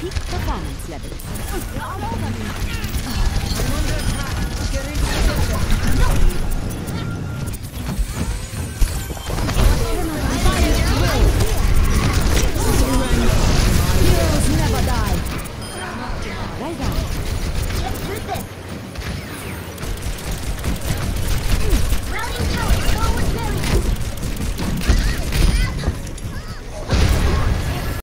peak performance levels.